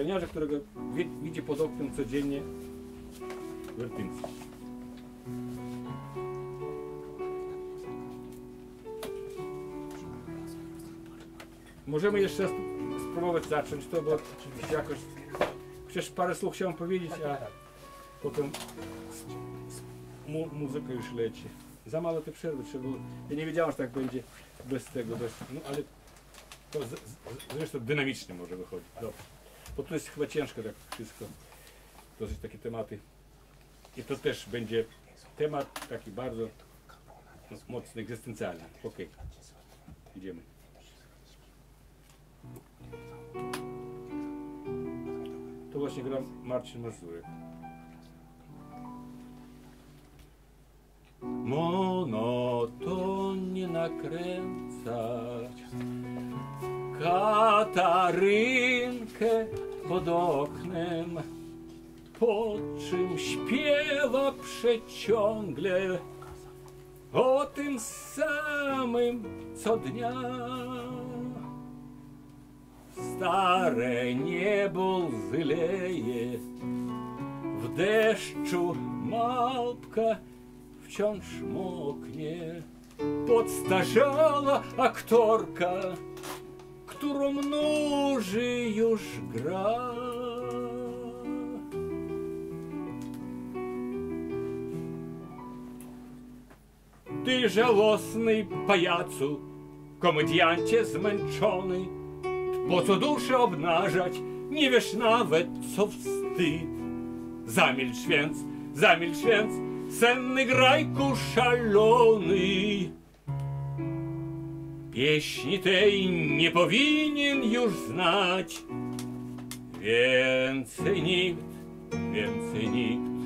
Ochroniarza, którego wi- widzi pod oknem codziennie Wertyński. Możemy jeszcze raz spróbować zacząć to, bo oczywiście jakoś... Przecież parę słów chciałem powiedzieć, a potem mu, muzyka już leci. Za mało te przerwy trzeba. Ja nie wiedziałem, że tak będzie bez tego, bez... No ale to z, z, zresztą dynamicznie może wychodzić. Dobrze. Bo to jest chyba ciężko tak wszystko. Dosyć takie tematy. I to też będzie temat taki bardzo mocno egzystencjalny. Okej. Idziemy. To właśnie gra Marcin Mazurek. Monotonnie nakręcać Katarynkę pod oknem, po czym śpiewa przeciągle o tym samym co dnia. Stare niebo łzy leje, w deszczu małpka wciąż moknie. Podstarzała aktorka, którą nuży już gra. Ty żałosny pajacu, komediancie zmęczony, po co duszę obnażać, nie wiesz nawet co wstyd. Zamilcz więc, zamilcz więc, senny grajku szalony. Pieśni tej nie powinien już znać. Więcej nikt, więcej nikt.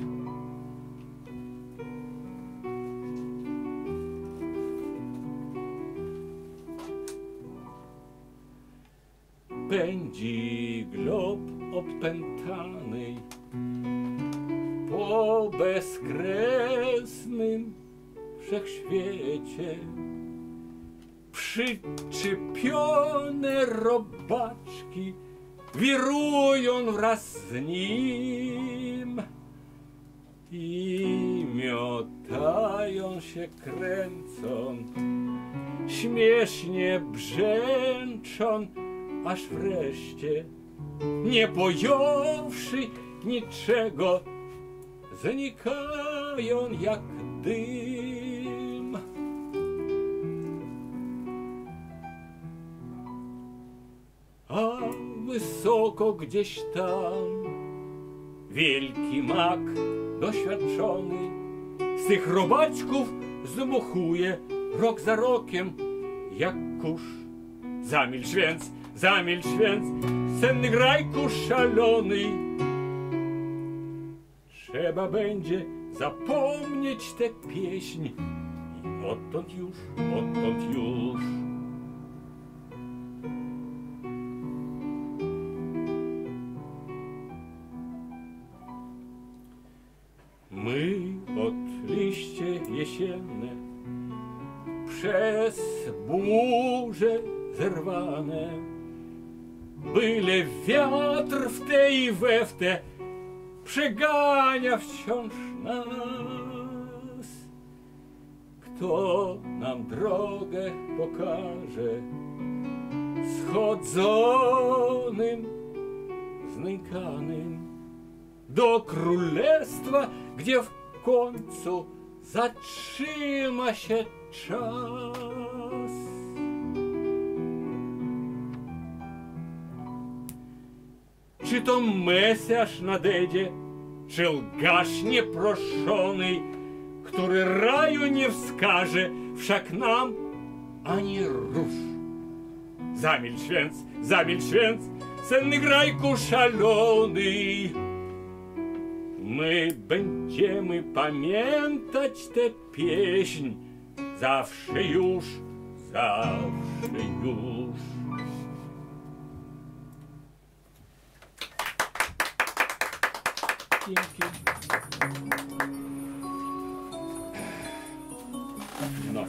Pędzi glob opętany po bezkresnym wszechświecie przyczepione robaczki wirują wraz z nim i miotają się kręcą, śmiesznie brzęczą, aż wreszcie, nie pojąwszy niczego, znikają jak dym. A wysoko gdzieś tam wielki mak doświadczony z tych robaczków zdmuchuje rok za rokiem jak kurz. Zamilcz więc, zamilcz więc, senny grajku szalony. Trzeba będzie zapomnieć tę pieśń i odtąd już, odtąd już. My od liście jesienne przez burze zerwane byle wiatr w te i we w te przegania wciąż nas. Kto nam drogę pokaże schodzonym, znękanym do królestwa, gdzie w końcu zatrzyma się czas. Czy to Mesjasz nadejdzie, czy lgasz nieproszony, który raju nie wskaże, wszak nam ani róż. Zamilcz więc, zamilcz więc, senny grajku szalony. Ми będziemy pamiętać tę pieśń zawsze już, zawsze już. Dzięki. No.